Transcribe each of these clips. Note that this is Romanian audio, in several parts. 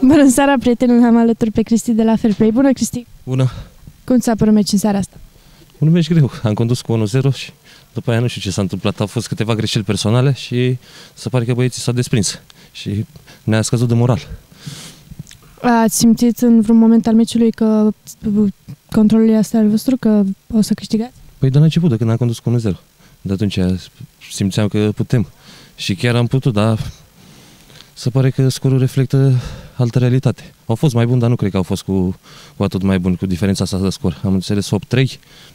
Bună seara, prieteni! Am alături pe Cristi de la Fair Play. Bună, Cristi! Bună! Cum ți-a părut meci în seara asta? Un meci greu. Am condus cu 1-0 și după aia nu știu ce s-a întâmplat. Au fost câteva greșeli personale și se pare că băieții s-au desprins. Și ne-a scăzut de moral. Ați simțit în vreun moment al meciului că controlul este al vostru, că o să câștigați? Păi de la început, de când am condus cu 1-0. De atunci simțeam că putem. Și chiar am putut, dar se pare că scorul reflectă altă realitate. Au fost mai buni, dar nu cred că au fost cu, cu atât mai buni, cu diferența asta de scor. Am înțeles 8-3,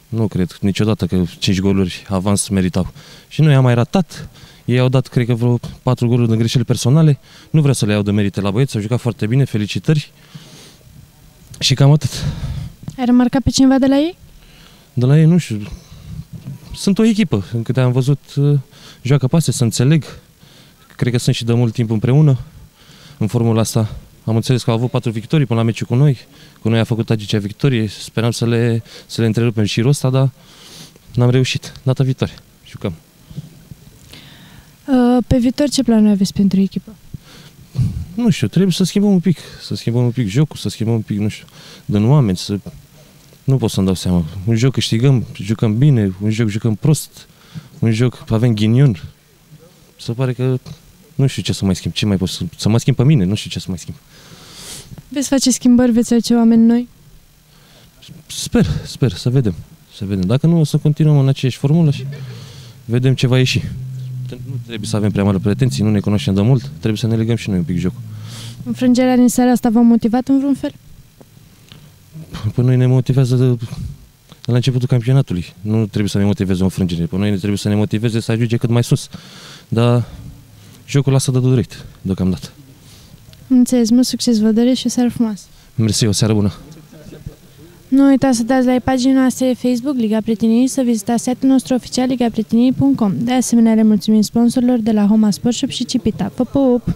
nu cred niciodată că 5 goluri avans meritau. Și noi am mai ratat, ei au dat, cred că, vreo 4 goluri de greșeli personale. Nu vreau să le iau de merite la băieți, au jucat foarte bine, felicitări. Și cam atât. Ai remarcat pe cineva de la ei? De la ei, nu știu. Sunt o echipă. În câte am văzut, uh, joacă pase, să înțeleg. Cred că sunt și de mult timp împreună în formula asta. Am înțeles că au avut patru victorii până la meciul cu noi. Cu noi a făcut agicea victorie. Speram să le, să le întrerupem și ăsta, dar n-am reușit. Data viitoare. Jucăm. Uh, pe viitor ce planuri aveți pentru echipă? Nu știu, trebuie să schimbăm un pic. Să schimbăm un pic jocul, să schimbăm un pic, nu știu, din oameni, să... Nu pot să-mi dau seama. Un joc câștigăm, jucăm bine, un joc jucăm prost, un joc avem ghinion. Se pare că nu știu ce să mai schimb, ce mai pot să, să mă schimb pe mine, nu știu ce să mai schimb. Veți face schimbări, veți face oameni noi? Sper, sper, să vedem. Să vedem. Dacă nu, o să continuăm în aceeași formulă și vedem ce va ieși. Nu trebuie să avem prea mare pretenții, nu ne cunoaștem de mult, trebuie să ne legăm și noi un pic jocul. Înfrângerea din seara asta v-a motivat în vreun fel? Păi noi ne motivează de, de la începutul campionatului. Nu trebuie să ne motiveze o înfrângere. Pe noi ne trebuie să ne motiveze să ajunge cât mai sus. Dar jocul lasă de dorit, deocamdată. Înțeles, mult succes vă doresc și o seară frumoasă. Mersi, o seară bună. Nu uitați să dați like pagina noastră de Facebook Liga Prietenii să vizitați site-ul nostru oficial ligaprietenii.com. De asemenea, le mulțumim sponsorilor de la Homa Sport Shop și Cipita. Pă, pup!